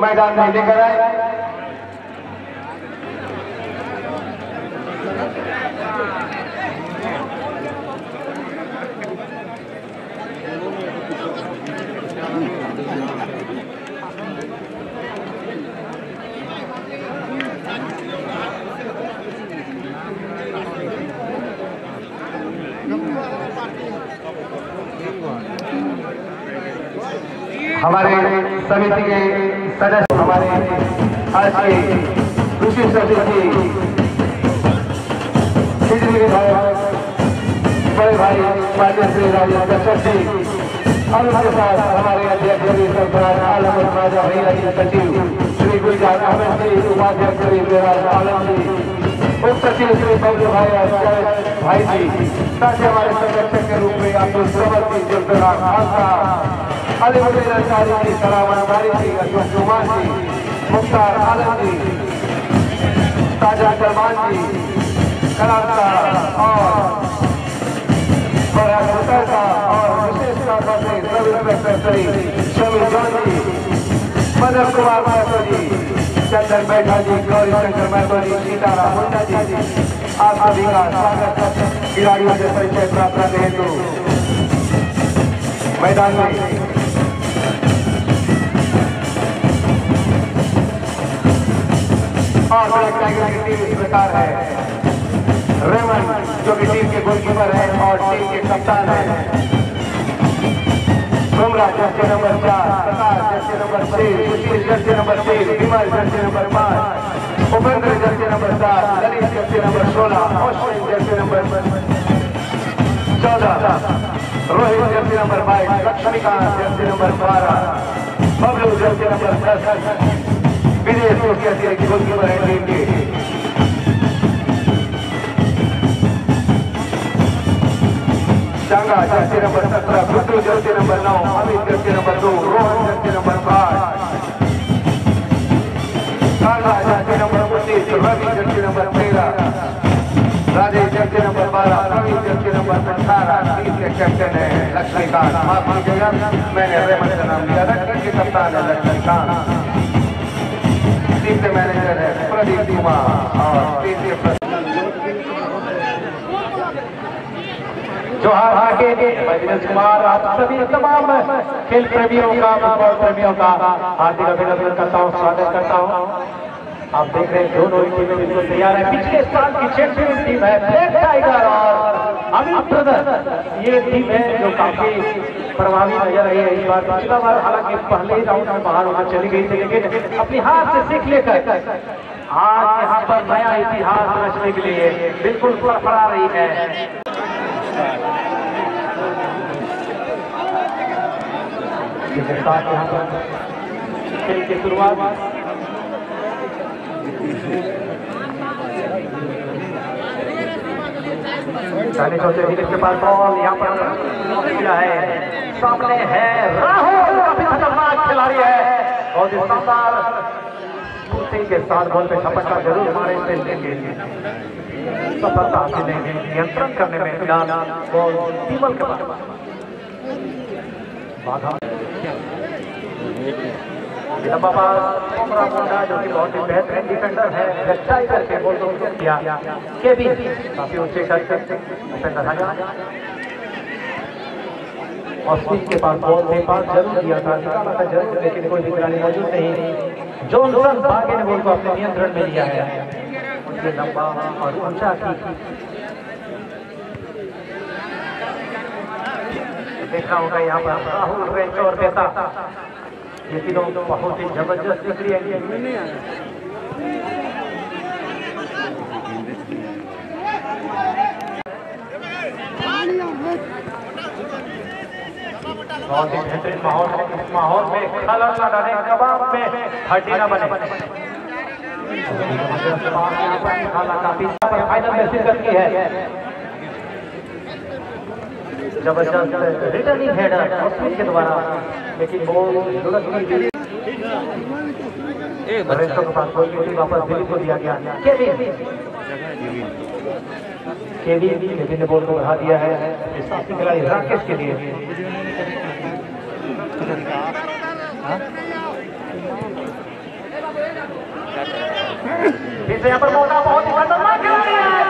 मैदान में लेकर आए। हमारे समिति के सदस्य, हमारे आज के कृषि बिजली विधायक बड़े भाई मान्य श्री कश्यप जी, और साथ हमारे अध्यक्ष सरकार आलम राजा जी सचिव श्री गुलजार अहमद जी, उपाध्यक्ष श्री देवराज आलम जी, उप सचिव श्री भाई भाई जी, साथ हमारे संरक्षक के रूप में अब्दुल समर जी जुल्फरा खान साहब अली वज़ीर अंसारी जी सलाम अंसारी जी अशोक कुमार जी मुख्तार आलम जी ताज़ा सलमान जी कलाम साहब और बड़ा सुतर का और विशेष तौर से sub inspector Shri Shamir John ji Madan Kumar Mahto ji Chandan Baitha ji Gauri Shankar Mahato जी सीताराम मुंडा जी आप सभी का स्वागत खिलाड़ियों से परिचय प्राप्त हेतु मैदान में और टाइगर की टीम इस प्रकार है रेमन जो कि टीम के गोलकीपर है और टीम के कप्तान है बुमरा जर्सी नंबर चार जर्सी नंबर छह सुशील जर्सी नंबर तीन विमल जर्सी नंबर पाँच उपेंद्र जर्सी नंबर सात ललित जर्सी नंबर सोलह अश्विन जर्सी नंबर चौदह रोहित जर्सी नंबर बाईस लक्ष्मीकांत जर्सी नंबर बारह बबलू जर्सी नंबर दस विदेश के अतिरिक्त गोलकीपर है टीम के शांगा जर्सी नंबर सत्रह गुड्डू जर्सी नंबर नौ अमित जर्सी नंबर दो रोहन जर्सी नंबर पाँच काला जर्सी नंबर उन्नीस रवि जर्सी नंबर तेरह राजेश जर्सी नंबर बारह रवि जर्सी नंबर अठारह टीम के कैप्टन है लक्ष्मीकांत माफ़ कीजिएगा मैंने रेमन का नाम लिया था टीम के कप्तान है लक्ष्मीकांत टीम के मैनेजर है, प्रदीप कुमार। और टीम के हाके दिनेश कुमार, आप सभी तमाम खेल प्रेमियों का, फुटबॉल प्रेमियों का हार्दिक अभिनंदन करता हूँ, स्वागत करता हूँ। आप देख रहे हैं, दोनों ही टीमें बिल्कुल तैयार है। पिछले साल की चैंपियन टीम है ब्लैक टाइगर और अमित ये टीम है जो काफ़ी प्रभावी नज़र रही है इस बार। पिछला बार हालाँकि पहले राउंड में बाहर वहाँ चली गई थी, लेकिन अपनी हाथ से सीख लेकर आज यहाँ पर नया इतिहास रचने के लिए बिल्कुल फड़फड़ा रही है। साथ यहाँ पर खेल की शुरुआत चालीस चौथे विकेट के पास बॉल, यहाँ पर है। सामने है राहुल, काफ़ी खतरनाक खिलाड़ी है। और इस शानदार के साथ बॉल पे छपक्का ज़रूर मारे इसे लेंगे। सफलता हासिल नियंत्रण करने में फ़िलहाल बॉल टीमल के बाधा। जो कि बहुत ही बेहतरीन डिफेंडर है किया के भी काफ़ी ऊँचे करके डिफेंडर आ गया और के पास बॉल में पास ज़रूर दिया था ज़रूर लेकिन कोई भी मौजूद नहीं जॉनसन भागे ने बॉल को अपने नियंत्रण में लिया है उनके लंबा और ऊँचा की देखना होगा यहाँ पर। राहुल रेंच और बेता ये बहुत ही ज़बरदस्त दिख रही है। बहुत ही बेहतरीन माहौल है। इस माहौल में खलल न डाले कबाब में हड्डी न बने काफ़ी फाइनल में शिरकत की है। ज़बरदस्त रिटर्निंग हेडर अश्विन के द्वारा लेकिन बॉल दुरुस्त की पास बॉल वापस दिलीप को दिया गया। केविन केविन केविन ने बॉल को बढ़ा दिया है। साथी खिलाड़ी राकेश के लिए। यहाँ पर बहुत ही खतरनाक खिलाड़ी है।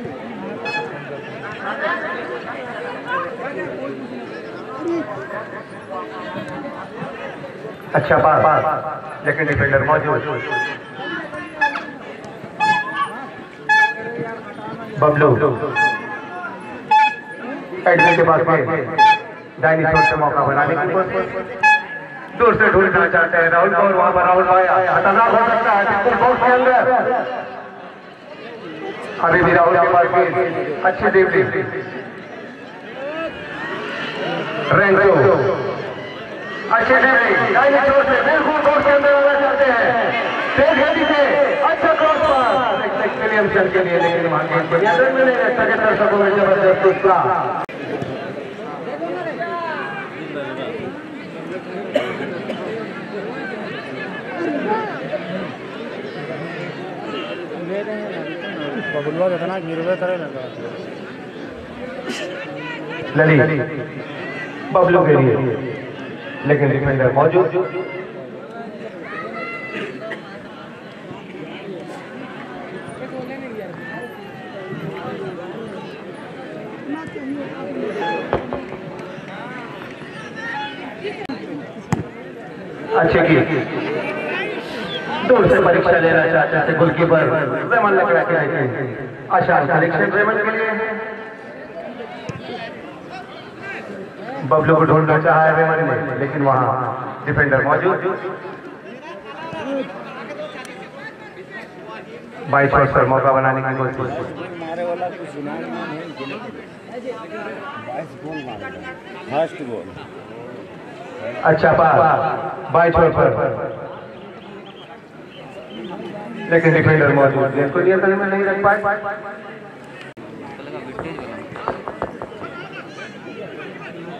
अच्छा पास लेकिन डिफेंडर मौजूद। बबलू। एडमिन के पास में दाहिनी छोर से मौका बनाने की दूर से ढूंढना चाहते हैं राहुल और वहाँ पर राहुल भाई। खतरनाक हो सकता है बॉक्स के अंदर। अभी भी राहुल के पास में अच्छी ड्यूटी रैंको अच्छे ड्यूटी दाहिनी ज़ोर से। बिल्कुल कोर्ट के अंदर आना चाहते हैं। तेज गति से अच्छा क्रॉस पास विलियमसन के लिए लेकिन वहाँ गेंद को में नहीं रह सके दर्शकों में ज़बरदस्त उत्साह। बबुलवा कितना गिरवे करे लगा ललित बबलू के लिए लेकिन डिफेंडर मौजूद अच्छे की दूर से परीक्षा लेना चाहते थे गोलकीपर रेमन लकड़ा के लेकिन आशान कलेक्शन रेमन के लिए। बबलू को ढूंढना चाहा है रेमन ने लेकिन वहाँ डिफेंडर मौजूद। बाईस वर्ष पर मौका बनाने की कोशिश। अच्छा पास बाईस वर्ष पर। लेकिन डिफेंडर मौजूद है इसको नियंत्रण में नहीं रख पाए।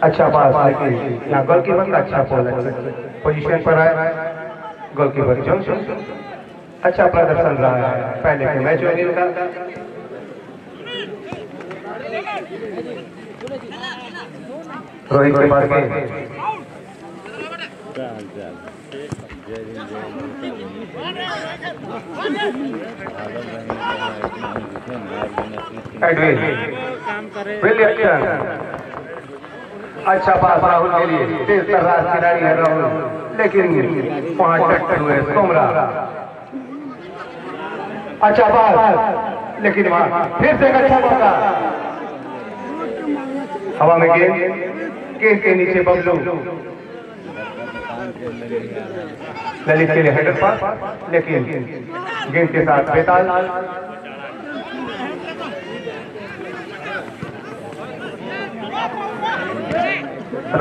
अच्छा पास लेकिन यहाँ गोलकीपर का अच्छा बॉल है। पोजीशन पर आए गोलकीपर जो अच्छा प्रदर्शन रहा है। पहले के मैच में इनका रोहित के पास गेंद चाल चाल जय हिंद जय एडविन विलियमसन अच्छा पास राहुल के लिए। तेज खिलाड़ी है राहुल। लेकिन पाँच हुए सोमरा अच्छा पास लेकिन फिर से अच्छा मौका। हवा में गेंद। गेंद के नीचे बबलू। ललित के लिए हेडर पास लेकिन गेंद के साथ बेताल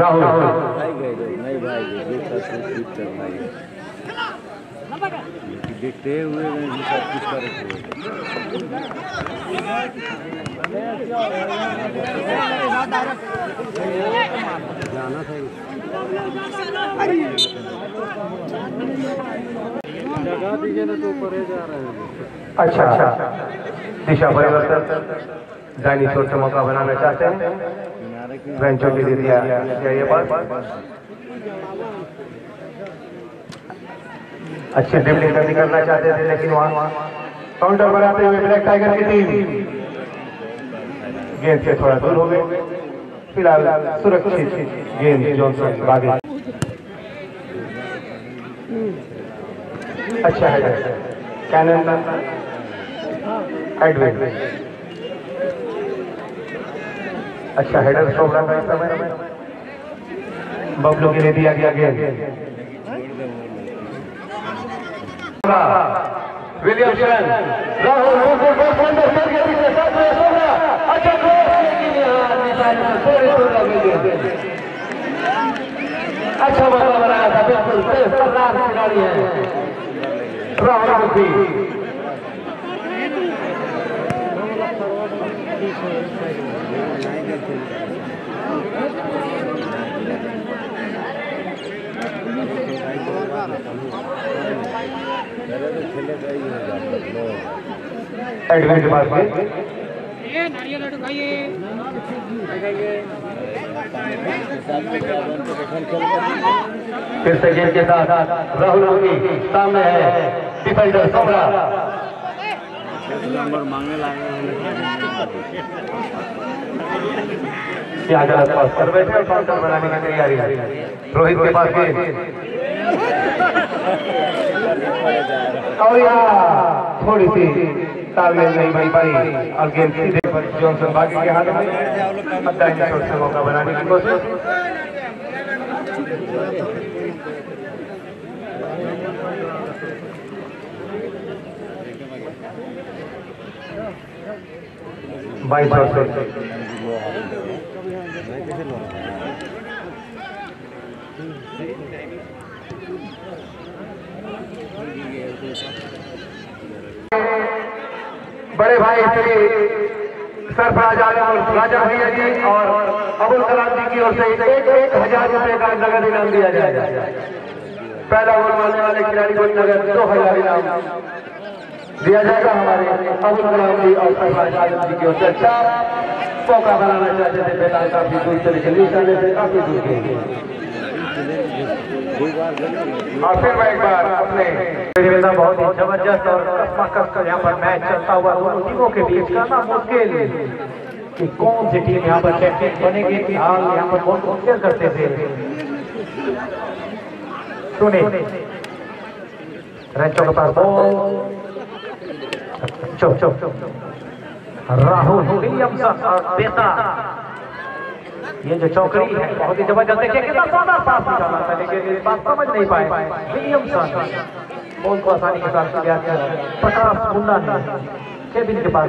राहुल। देखते हुए जाना था अच्छा अच्छा। दिशा परिवर्तन। छोर से मौका बनाना चाहते हैं। बेंचों के दिया। गया ये बात? अच्छी ड्रिबलिंग करनी करना चाहते थे, लेकिन वहाँ काउंटर बनाते हुए ब्लैक टाइगर की टीम गेंद से थोड़ा दूर हो गए। फ़िलहाल सुरक्षित गेंद जॉनसन बागे। अच्छा है कैनन एडविन अच्छा हेडर रहा था समय बबलू के लिए दिया गया विलियमसन गया पीछे साथ में सोना अच्छा अच्छा मौका बनाया था बिल्कुल खिलाड़ी है राहुल पास ये नारियल लड्डू खाइए फिर से गेंद के साथ राहुल सामने है। डिफेंडर सोमरा बनाने की तैयारी। रोहित के पास और यहाँ, थोड़ी सी तालमेल नहीं बन पाई। और गेंद सीधे पर जॉनसन बागी के हाथ में। मौका बनाने की कोशिश। बाई छोर से। मैं कैसे लो बड़े भाई श्री सरफराज आलम राजा भैया जी और अबुल कलाम जी की ओर से एक एक हज़ार रुपए का नगद इनाम दिया जाएगा। पहला गोल मारने वाले खिलाड़ी को नगद दो हज़ार इनाम। दिया जाएगा हमारे अबुल कलाम जी और सरफराज आलम जी की ओर से। अच्छा मौका बनाना चाहते थे बेटा काफ़ी दूर से लेकिन निशाने से काफ़ी दूर के गए और फिर मैं एक बार अपने प्रतियोगिता बहुत ही ज़बरदस्त और कसमा कसकर यहाँ पर मैच चलता हुआ दोनों टीमों के बीच करना मुश्किल कि कौन सी टीम यहाँ पर चैंपियन बनेगी फ़िलहाल यहाँ पर बहुत मुश्किल करते थे। सुने रंचों के पास बॉल। चुप चुप राहुल बेता ये जो चौकड़ी है, बहुत ही ज़बरदस्त देखिए कितना ज़्यादा पास निकाला था, लेकिन ये बात समझ नहीं पाए। विलियमसन बॉल को आसानी के साथ प्रकाश मुंडा ने केबिन के पास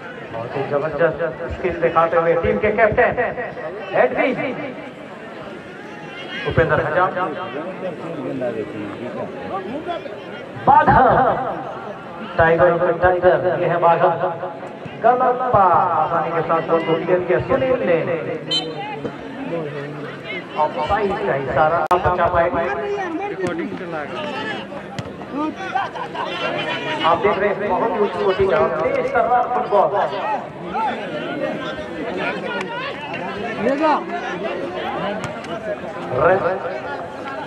बहुत ही ज़बरदस्त स्किल दिखाते हुए टीम के कैप्टन एडविन उपेंद्र टाइगर ये है गलत आसानी के साथ सुनील ने। ऑफसाइड का इशारा। बचा पाएगी आप देख रहे हैं बहुत ही और तेज तर्रार फुटबॉल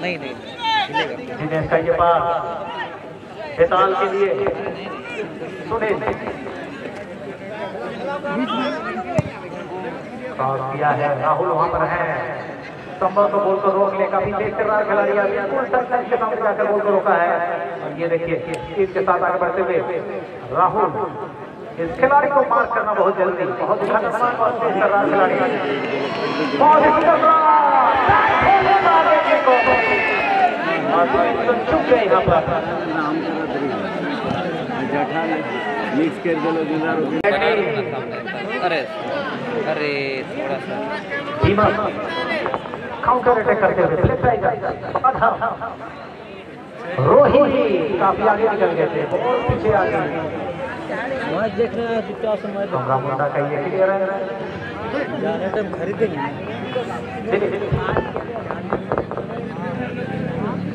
नहीं नहीं। दिनेश का ये पास बेताल के लिए। सुनील और किया है राहुल वहाँ पर है। संभव तो बोल को रोक ले काफ़ी तेज तर्रार खिलाड़ी बिल्कुल टच के सामने जाकर बोल को रोका है। और ये देखिए इसके साथ आगे बढ़ते हुए राहुल इस खिलाड़ी को मार करना बहुत जल्दी बहुत खतरनाक और तेज तर्रार खिलाड़ी बहुत ही तो चुप गए यहाँ पर मिक्स कर अरे अरे थोड़ा सा। काउंटर अटैक करते हुए फ्लिप टाइगर रोहित काफ़ी आगे निकल गए थे बहुत पीछे आ गए। मैच देखने आया जितना समय कमरा मुंडा का ये क्लियर है। जाने टाइम खरीदेंगे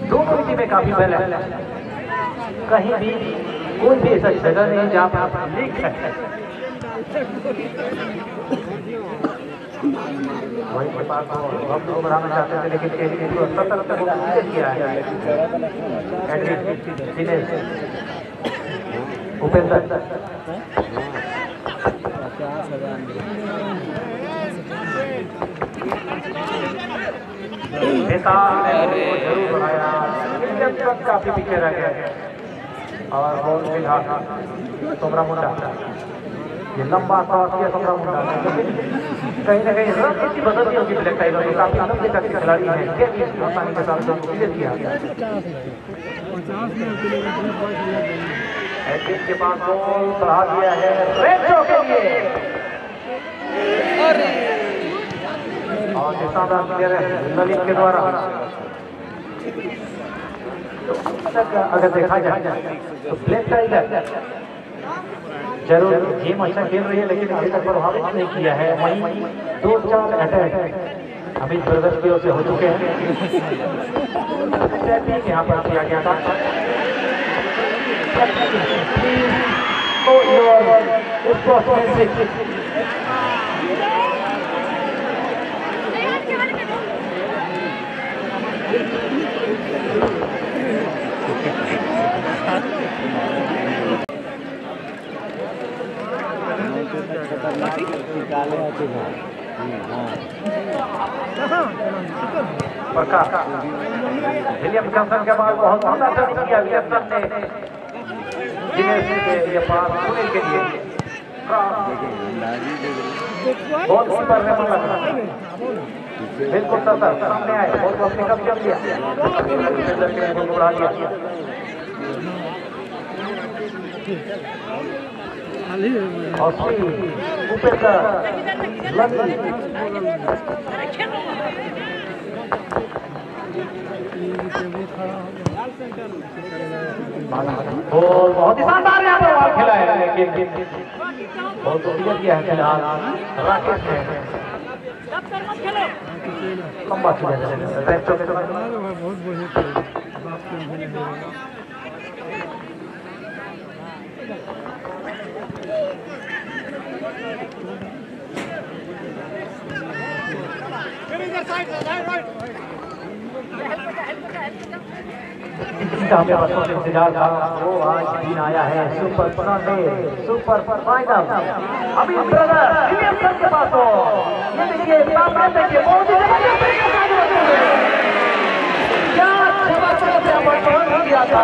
दोनों ही टीमें काफ़ी पहले कहीं भी कोई भी ऐसा जगह नहीं जहाँ पर आप लिख सकते हैं। वही के पास तो हम लोग बढ़ाना चाहते थे, लेकिन के लिए तो सत्तर तक किया है। उपेंद्र। ज़रूर बढ़ाया। काफ़ी पीछे रह गए और बॉल मिला सोमरा मुंडा। ये लंबा क्रॉस किया सोमरा मुंडा कहीं ना कहीं रन की बदल होगी ब्लैक टाइगर तो काफ़ी लंबे के खिलाड़ी हैं केवी आसानी के साथ क्लियर किया के पास बॉल बढ़ा दिया है रेट्रो के लिए। और शानदार प्लेयर है ललित के द्वारा। अगर देखा जाए तो ब्लैक टाइगर ज़रूर गेम अच्छा खेल रही है लेकिन अभी तक प्रभावित नहीं किया है। वहीं दो चार अटैक अमित ब्रदर्स की ओर से हो चुके हैं। यहाँ पर किया गया था। Oh, your sportsmanship. निकाले आते हैं हाँ प्रकाश विलियम जॉनसन के बाद बहुत बहुत अच्छा किया विलियमसन ने दिनेश के लिए पास सुनील के लिए बॉल कीपर ने मारा बिल्कुल सर सर सामने आए बॉल को अपने कब्जे में लिया डिफेंडर के बॉल को बढ़ा दिया और स्वीप और बहुत ही शानदार यहाँ पर बॉल खेला है, लेकिन बहुत क्लियर किया है फ़िलहाल राकेश ने। लंबा किया है। रेस्टो के समय जिसका हमें बरसों से इंतज़ार था वो आज दिन आया है सुपर संडे सुपर फाइनल अभी ब्रदर विलियमसन के पास हो ये देखिए सामने देखिए बहुत ही। क्या ज़बरदस्त किया था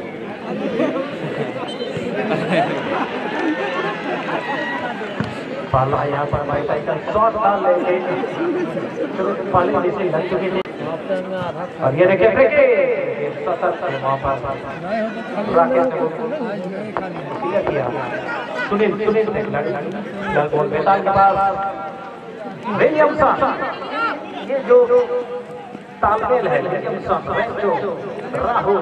पहला यहाँ पर भाई साइकिल शॉट डाल लेंगे पहले जैसे लग चुके थे। और ये देखिए फेंके वहाँ पर राकेश ने क्लियर किया सुनील सुनील ने लड़ बॉल, बेताल के पास। विलियमसन ये जो तालमेल है विलियमसन रेंजो राहुल।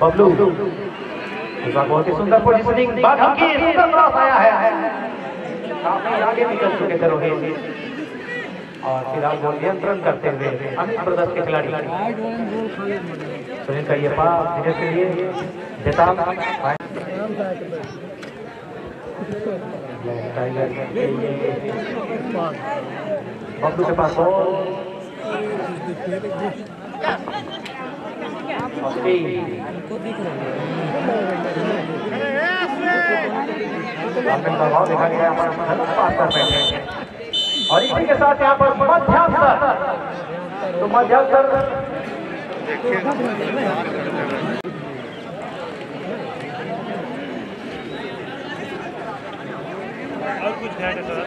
बबलू बहुत ही सुंदर पोजीशनिंग बाघम की सुंदर क्रॉस आया है। काफ़ी आगे निकल चुके थे रोहित और फ़िलहाल वो नियंत्रण करते हुए अमित ब्रदर्स के खिलाड़ी। सुनील करियप्पा विजय के लिए। जताब टाइगर बबलू के पास बॉल और इसी के साथ यहाँ पर मध्यांतर। तो मध्यांतर और कुछ खाएगा सर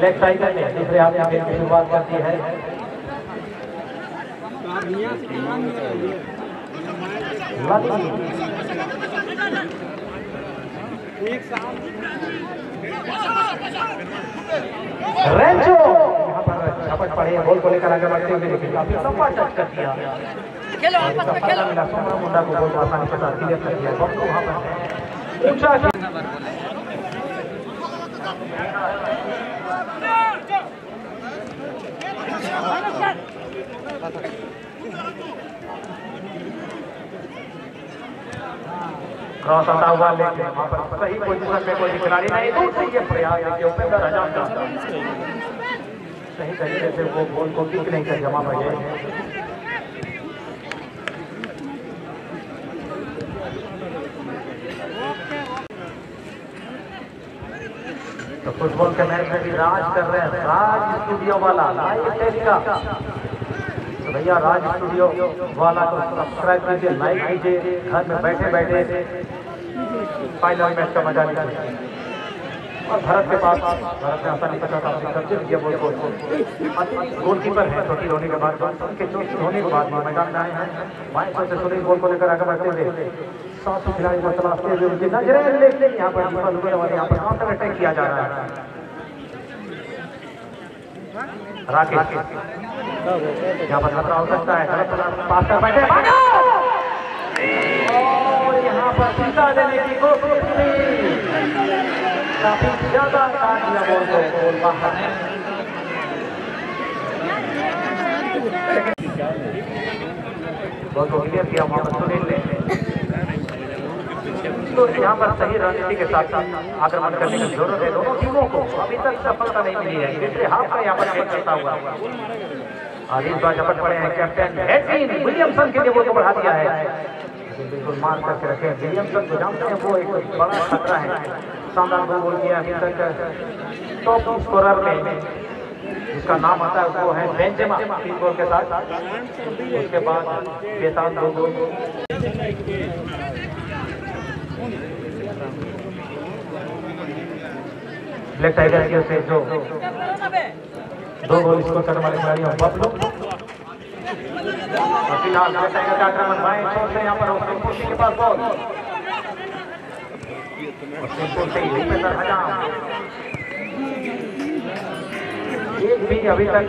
लेफ़्ट साइड में दूसरे हाथ में शुरुआत करती है। रेंचो यहाँ पर झपट पड़े बॉल को लेकर आगे बढ़ते हुए लेकिन काफ़ी लंबा टच कर दिया। खेलो आपस में खेलो। मिला सोमरा मुंडा को बॉल आसानी के साथ क्लियर कर दिया। बॉल वहाँ पर ऊँचा किया। क्रॉस आता हुआ लेकिन सही पोजीशन में कोई खिलाड़ी नहीं दूर से ये प्रयास है कि उपेंद्र हजाम का सही तरीके से वो बॉल को किक नहीं कर जमा बजे तो फुटबॉल के मैच में भी राज कर रहे हैं, राज स्टूडियो वाला लाइव टेलीका तो भैया, राज स्टूडियो वाला को सब्सक्राइब कीजिए लाइक कीजिए, घर में बैठे बैठे फाइनल मैच का मज़ा लीजिए। और भारत के पास, भारत ने आसानी के साथ अपने कब्जे किया बॉल को गोलकीपर है चोटी होने के बाद, उनके चोटी होने के बाद मैदान में आए हैं। बाएँ से सुनील बॉल को लेकर आगे बढ़ते हुए सात खिलाड़ी को तलाशते हुए उनकी नज़रें, लेकिन यहाँ पर यहाँ पर काउंटर अटैक किया जा रहा है। राकेश। यहाँ पर खतरा हो सकता है पास कर बैठे और यहाँ पर देने की कोशिश की। काफ़ी ज़्यादा काट दिया बाहर। को क्लियर किया पर सुनील ने। तो यहाँ पर सही रणनीति के साथ साथ आक्रमण करने की ज़रूरत है। दोनों टीमों को अभी तक सफलता नहीं मिली है। हाफ़ का यहाँ पर हुआ। और इस बार झपट पड़े हैं कैप्टन एडविन विलियमसन के लिए वो तो बढ़ा दिया है। बिल्कुल मार करके रखे, विलियमसन को जानते हैं वो एक बड़ा खतरा है। शानदार गोल किया अभी तक, टॉप स्कोरर में। जिसका नाम आता है वो है बेंजेमा, तीन गोल के साथ। उसके बाद बेतान दो गोल। ब्लैक टाइगर की से जो दो गोल स्कोर करने वाले खिलाड़ी हैं। बबलू फ़िलहाल टाइगर का आक्रमण, बाएँ छोर से यहाँ पर के पास बॉल। एक भी अभी तक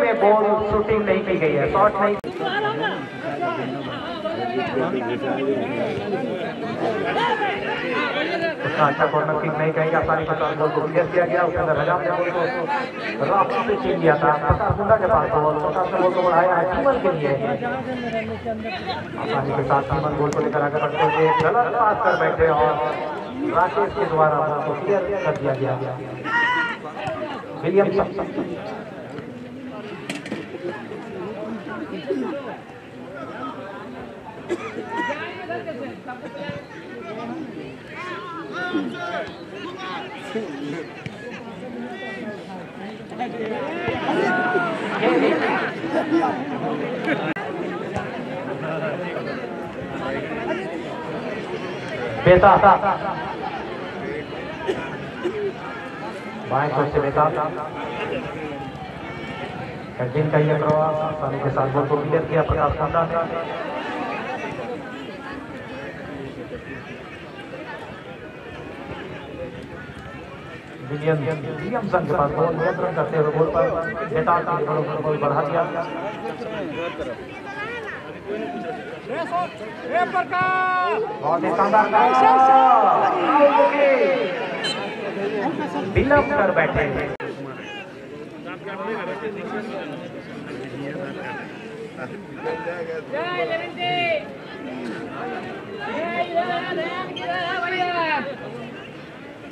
में बॉल शूटिंग नहीं की गई है। शॉट नहीं। अच्छा कॉर्नर किक नहीं कहेंगे आसानी के साथ को क्लियर किया गया उसके हजाम ने बॉल को राफी से छीन लिया था प्रकाश मुंडा के पास बॉल प्रकाश ने बॉल को बढ़ाया है टीमन के लिए आसानी के साथ टीमन बॉल को लेकर आगे बढ़ते हुए गलत पास कर बैठे और राकेश के द्वारा बॉल को क्लियर कर दिया गया विलियमसन बेटा बाएं सोच से बेटा। कर्जिन का ये करवा सानी के साथ बोल तो मिलेगी अपना साथ विलियम विलियमसन के पास बॉल नियंत्रण करते हुए बॉल पर लिए बॉल बढ़ा दिया ही शानदार विलंब कर बैठे को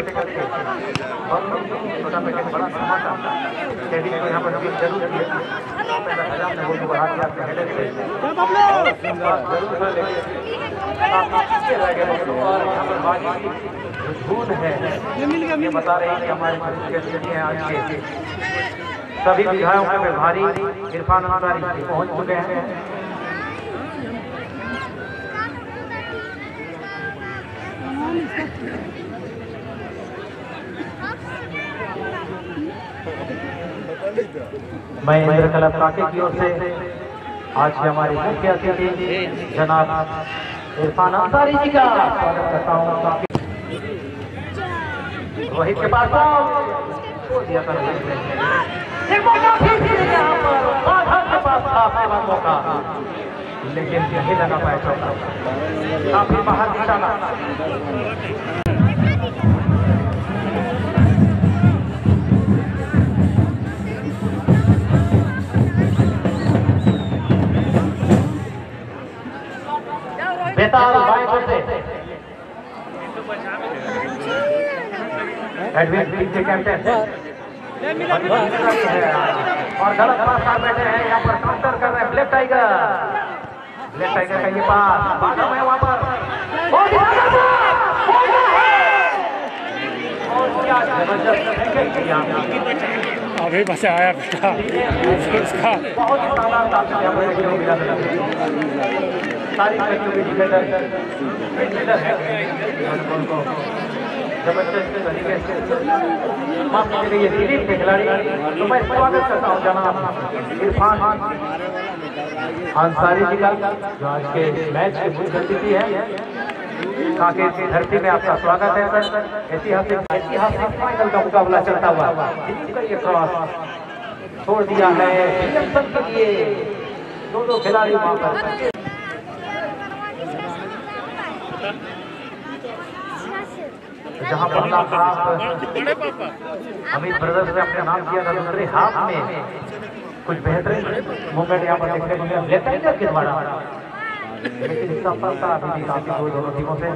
छोटे करके छोटा पैकेट बड़ा को यहाँ पर ज़रूर है पैसा हज़ार में बॉल को बढ़ा दिया अपने हेडर से ज़रूर लेकिन आप पीछे रह गए और यहाँ पर बाजी की है। ये बता रहे हैं कि हमारे के आज के। सभी विधायकों में भारी इरफान अंसारी पहुँच चुके हैं। मैं इंद्र कलब काके की ओर से आज के हमारे मुख्य अतिथि, जनाब इरफान अंसारी जी का स्वागत करता हूँ। रोहित के पास। छोड़ मौका यहाँ लेकिन नहीं लगा पाया चौका काफ़ी बाहर निशाना बाएँ कैप्टन और गलत पास कर बैठे हैं यहाँ पर काउंटर कर रहे हैं ब्लैक टाइगर ब्लैक टाइगर का ये पास। बाधा है वहाँ पर। है! अभी बचाया बेटा उसका बहुत को। सारी के ज़बरदस्त तरीके से। ये दिलीप के खिलाड़ी। तो मैं स्वागत करता हूँ, जनाब। इरफान अंसारी जी का जो आज के मैच के मुख्य अतिथि है। की धरती में आपका स्वागत है, सर। ऐतिहासिक ऐतिहासिक फाइनल का मुकाबला चलता हुआ। क्रॉस छोड़ दिया है। के दोनों खिलाड़ी पर जहाँ पहला हाफ़ अमित ब्रदर्स ने अपने नाम किया था दूसरे हाफ़ में कुछ बेहतरीन मूवमेंट यहाँ पर देखने को मिला। लेफ़्ट के द्वारा लेकिन सफलता अभी भी काफ़ी हुई दोनों टीमों से।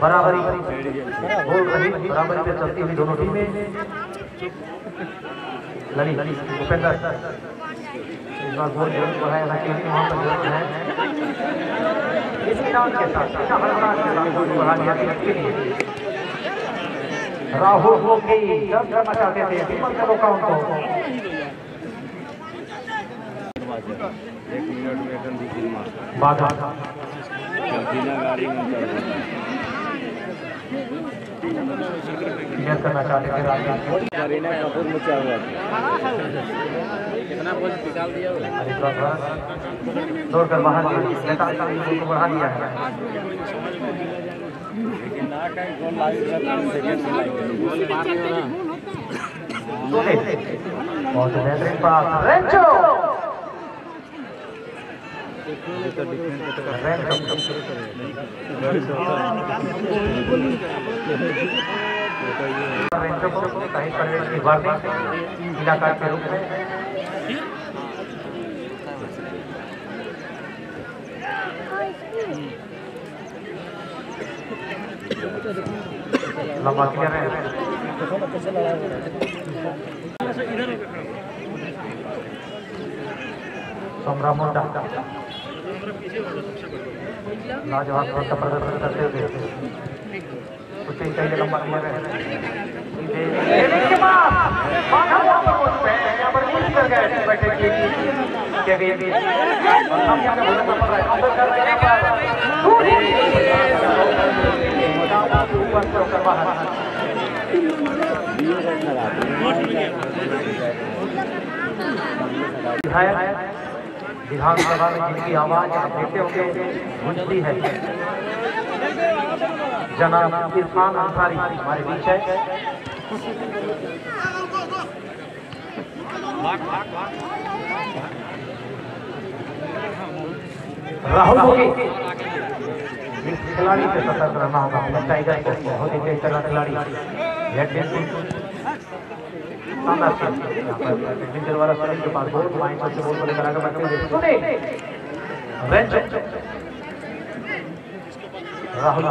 बराबरी। बोल रही बराबरी पे चलती हुई दोनों टीमें। लड़ी उपेंद्र। इस बार गोल ज़रूर बढ़ाया था क्योंकि वहाँ पर ज़रूर है राहुल को की जब करना चाहते थे टीमन का उनको बाधा गाड़ी में क्लियर करना चाहते थे हुआ हरिद्वार द्वारा दौड़कर बाहर नेता को बढ़ा दिया है। है लाइव बहुत बेहतरीन पास रेंचो! रेंचो को कहीं परवेश इलाका के रूप में लंबा क्लियर सोमरा मुंडा लाजवाब का प्रदर्शन करते हुए कुछ ही चाहिए लंबा क्लियर है। विधानसभा में जिनकी आवाज़ आप देखते होंगे गूंजती है। जनाब इरफान अंसारी हमारे बीच है। राहुल खिलाड़ी से सतर्क रहना होगा। टाइगर को बहुत ही खिलाड़ी। हेड सुने राहुल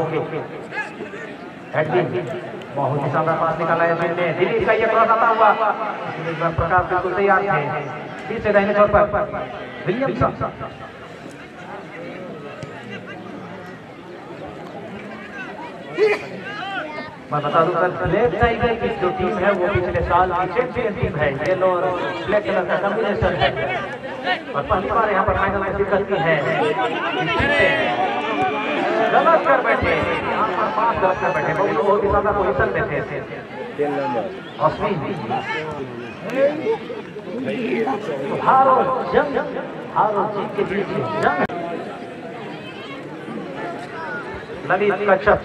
बहुत ही शानदार पास निकाला है मैंने दिलीप का ये क्रॉस आता हुआ प्रकाश बिल्कुल तैयार थे फिर से दाहिने छोर पर विलियमसन मैं बता दूँ कल ब्लैक टाइगर की जो टीम है वो पिछले साल की चैंपियन टीम है येलो और ब्लैक कलर का कॉम्बिनेशन है। और पहली बार यहाँ पर फाइनल में शिरकत की है। गलत कर बैठे। यहाँ पर पाँच गलत कर बैठे बहुत बहुत ही ज़्यादा पोजिशन में थे। अश्विन हारो जंग हारो जीत के बीच जंग। ललित कच्छप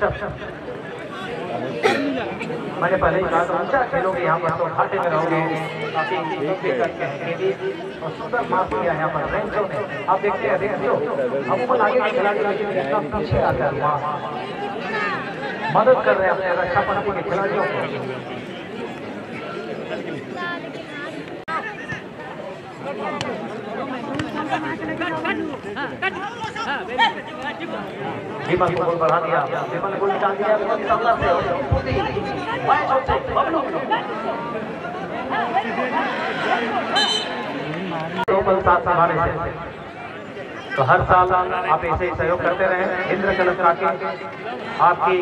मैंने पहले ही कहा अच्छा खेलोगे यहाँ पर तो घाटे में रहोगे। और पर आप देखते हैं, देखते हो। अमूमन आगे खिलाड़ी पीछे आता है, वहाँ। मदद कर रहे हैं अपने रक्षा पनपी के खिलाड़ियों को। विमल को बढ़ा दिया विमल निकाल दिया विमल से साथ से तो हर साल आप ऐसे ही सहयोग करते रहे इंद्र कलश राके आपकी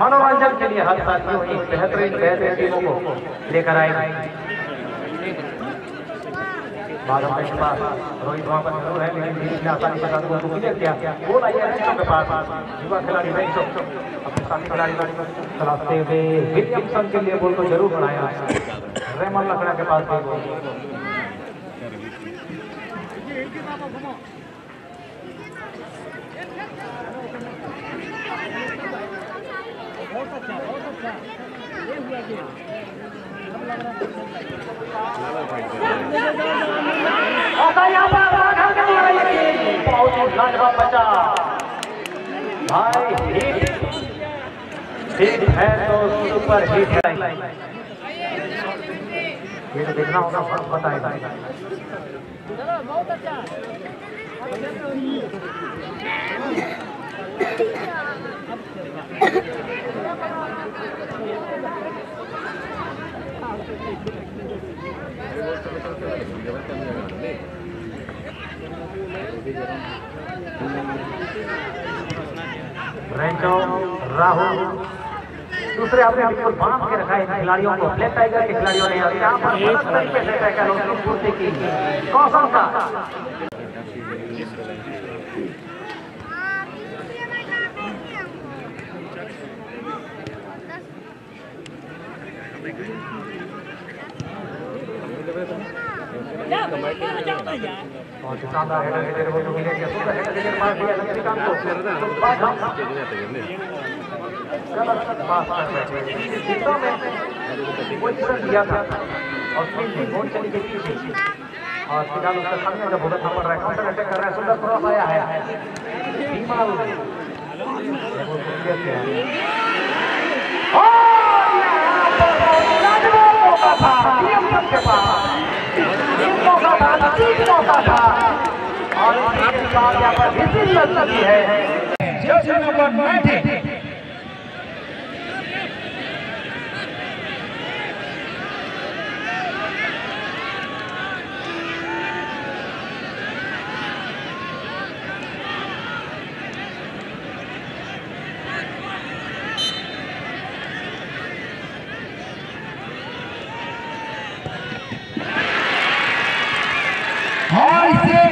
मनोरंजन के लिए हर साल बेहतरीन बेहतरीन टीमों को लेकर आएँगे बाद में के पास रोहित वहाँ पर ज़रूर है, लेकिन दिलीप ने आसानी के साथ गोल को क्लियर किया। गोल आई है के पास। युवा खिलाड़ी रेंचो अपने साथी खिलाड़ी को तलाशते हुए विलियमसन के लिए गोल को ज़रूर बनाया। रेमन लकड़ा के पास गोल और यहाँ पर आघात कर दिया लेकिन बहुत ही बचा भाई हिट हिट है तो सुपर हिट है ये तो देखना होगा फ़र्क बताएगा रेंचो राहुल। दूसरे आपने बिल्कुल बाँध के रखा है इन खिलाड़ियों को। ब्लैक टाइगर के खिलाड़ियों ने यहाँ पर गलत तरीके से टैकल उसकी पूर्ति की। कौशल का। हेडर वो जो मिलेंगे सुंदर हेडर हेडर मार दिया लक्ष्मीकांत को बाद हम गलत पास कर बैठे दिशा में पोजीशन दिया था और फिर गोल चली गई पीछे और फ़िलहाल उसका सामने जब भुगतना पड़ रहा है। काउंटर अटैक कर रहा है सुंदर क्रॉस आया है किया और यहाँ पर मौका के पास। था नजीक मौका था और इसके साथ यहाँ पर लग लगी है जर्सी नंबर 90 और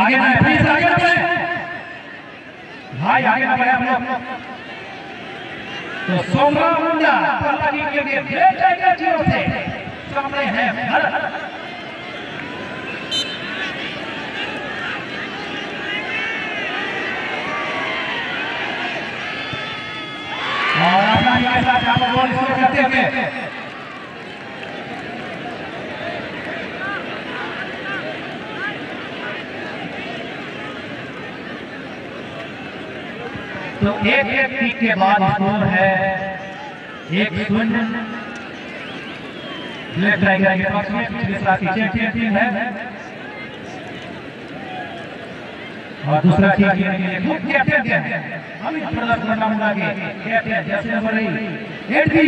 आगे बढ़े प्लीज़ आगे बढ़े। भाई आगे ना बढ़े हम लोग। तो सोमरा मुंडा पल्लवी के लिए ग्रेट टाइगर ज़ीरो से सामने है भारत और आसानी के साथ पर बॉल स्कोर करते हुए तो एक एक के बाद स्कोर है। एक शून्य और दूसरा खूब कैप्टन जैसे नंबर एट भी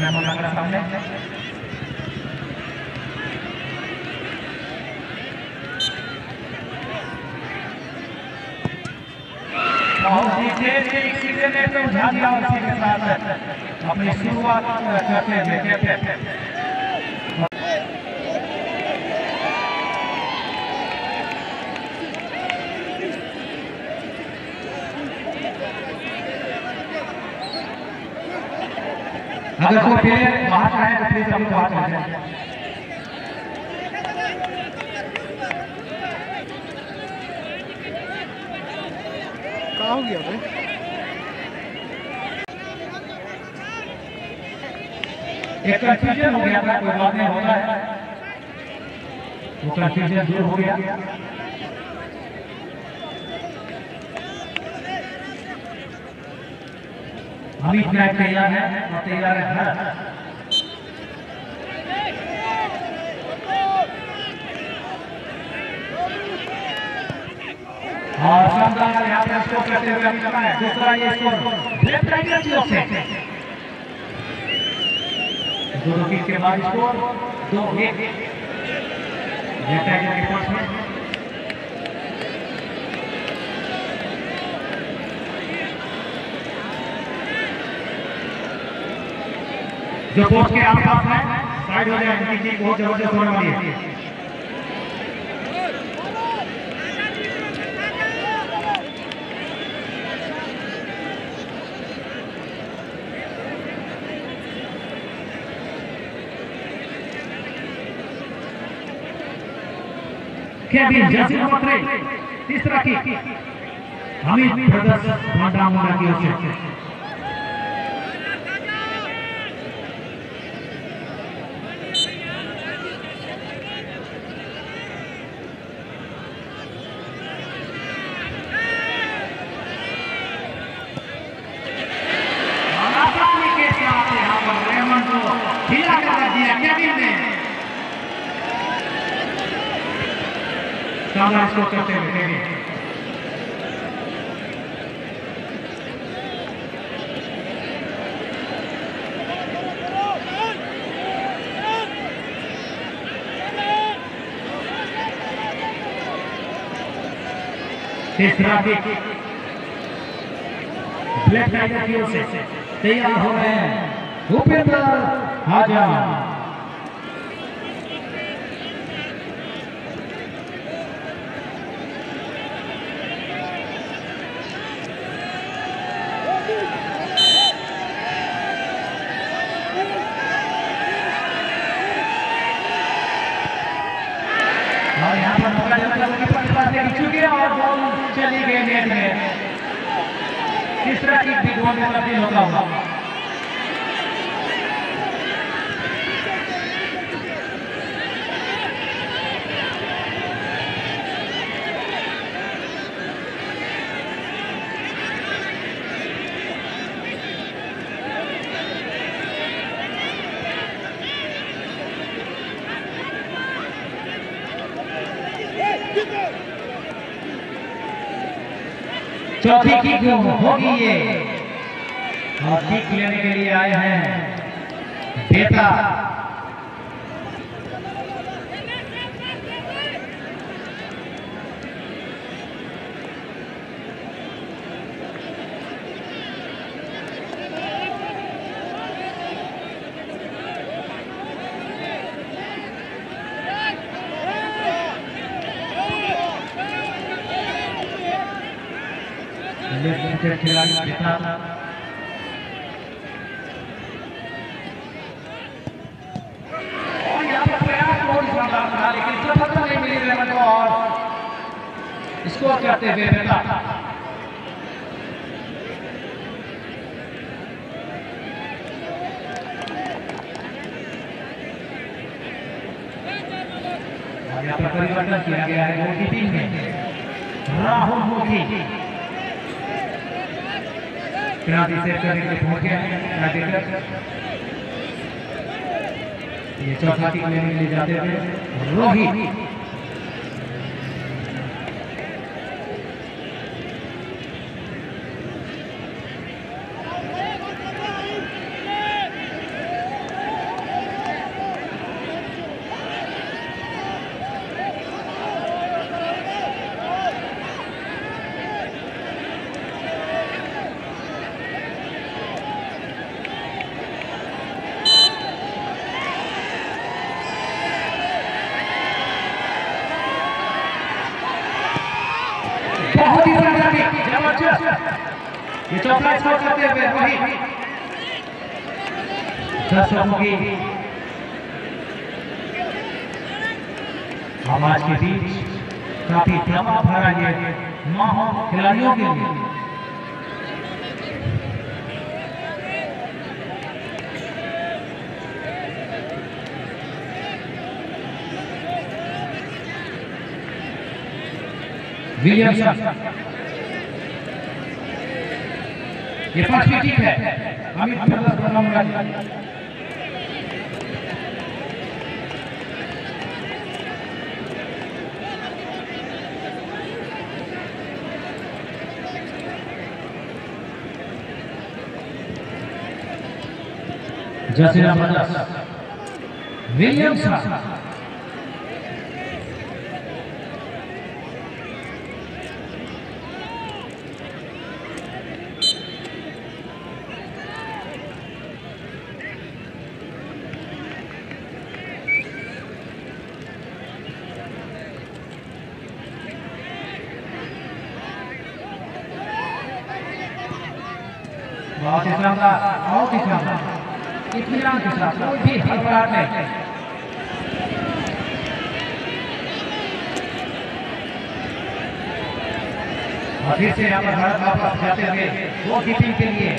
रेमन लंगड़ा सामने बहुत ही तेज एक सीज़न ने तो उठा दिया उसी के साथ अपनी शुरुआत करते हुए कैप्टन अगर कोई प्लेयर बाहर आए तो प्लीज़ हम बाहर चले जाएँ कहाँ हो गया भाई एक कंफ्यूजन हो गया था, कोई बात नहीं, होता है। वो कंफ्यूजन दूर हो गया। अमित नायक तैयार है और तैयार है भारत और शानदार यहाँ पर स्कोर करते हुए दूसरा ये स्कोर की ओर से किक के बाद स्कोर दो एक ब्लैक के पास में जो पोस्ट के आसपास है साइड हो जाए इनकी बहुत ज़बरदस्त होने वाली है केविन जसिन पत्रे तीसरा की हमीद ब्रदर्स भांडा मोड़ा की ओर से आसानी के साथ यहाँ पर रेमंड को ढीला कर दिया केविन ने हुए केविन तीसरा किक ब्लैक टाइगर की ओर से तैयार हो रहे हैं भूपेंद्र आज़ाद はい。चौथी किक होगी ये और किक लेने के लिए आए हैं। बेटा लेफ़्ट फुटेड खिलाड़ी बेटा और यहाँ पर प्रयास बहुत शानदार था लेकिन सफलता नहीं मिली रेमन को और स्कोर करते हुए बेटा और यहाँ पर परिवर्तन किया गया है गोलकीपिंग में राहुल मुखी पेनाल्टी सेट करने के लिए पहुँच गया है पेनाल्टी ये चौथा टीम लिए जाते हैं रोहित बहुत ही शानदार किक ज़बरदस्त करते हुए रोहित दर्शकों की आवाज़ के बीच काफ़ी दबाव भरा ये माहौल खिलाड़ियों के लिए। विलियमसन ये पांचवी टीम है अमित प्रदर्श बनाऊँगा जसीरा प्रदर्श विलियमसन बहुत ही शानदार बहुत ही शानदार इत्मीनान के साथ कोई भी हड़बड़ाहट नहीं। और फिर से यहाँ पर भारत वापस जाते हुए दो कीपिंग के लिए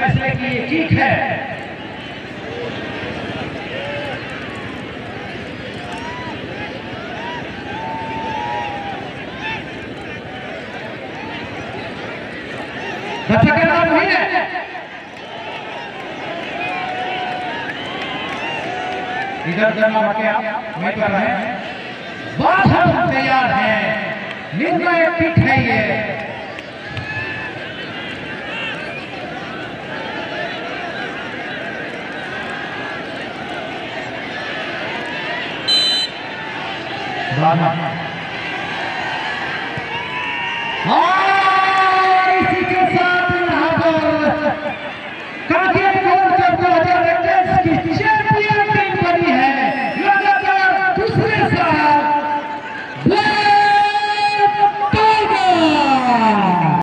फैसले की ये किक है दर्शक के नाम वही है इधर ना आप पर हम तैयार हैं। निर्णय पीठ है। ये बाबा